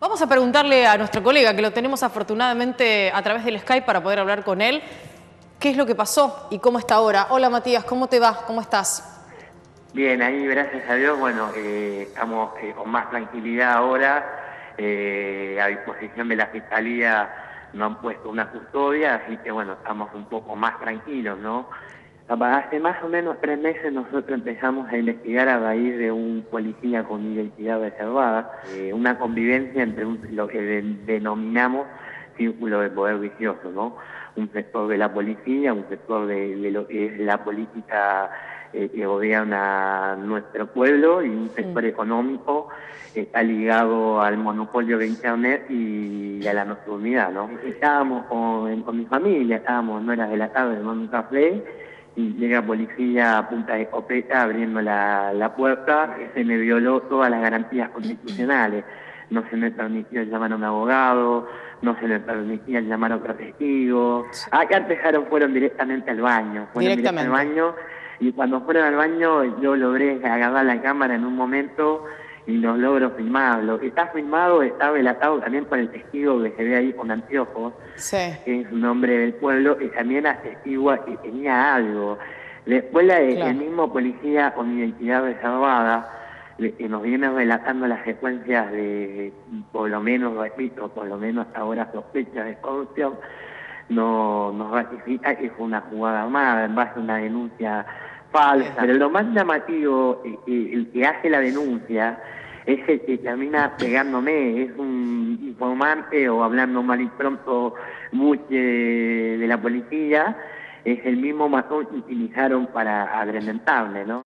Vamos a preguntarle a nuestro colega, que lo tenemos afortunadamente a través del Skype para poder hablar con él, qué es lo que pasó y cómo está ahora. Hola Matías, ¿cómo te va? ¿Cómo estás? Bien, ahí gracias a Dios, bueno, eh, estamos eh, con más tranquilidad ahora, eh, a disposición de la Fiscalía nos han puesto una custodia, así que bueno, estamos un poco más tranquilos, ¿no? Hace más o menos tres meses nosotros empezamos a investigar a raíz de un policía con identidad reservada, eh, una convivencia entre lo que denominamos círculo de poder vicioso, ¿no? Un sector de la policía, un sector de, lo que es la política eh, que gobierna nuestro pueblo y un sector económico que está ligado al monopolio de Internet y a la nocturnidad, ¿no? Estábamos con, mi familia, estábamos no era de la tarde tomando un café y llega policía a punta de escopeta abriendo la, la puerta, se me violó todas las garantías constitucionales. No se me permitió llamar a un abogado, no se me permitía llamar a otro testigo. Acá empezaron, fueron directamente al baño. Fueron directamente al baño y cuando fueron al baño yo logré agarrar la cámara en un momento y los logro filmarlo. Está filmado, está relatado también por el testigo que se ve ahí con anteojos, que es un hombre del pueblo, y también atestigua que tenía algo. Después la, el mismo policía con identidad reservada, que nos viene relatando las secuencias de, por lo menos, repito, por lo menos hasta ahora sospechas de corrupción, no, nos ratifica que fue una jugada armada en base a una denuncia falsa. Pero lo más llamativo, el que hace la denuncia, es el que termina pegándome, es un informante o hablando mal y pronto de, de la policía, es el mismo matón que utilizaron para agrementarme, ¿no?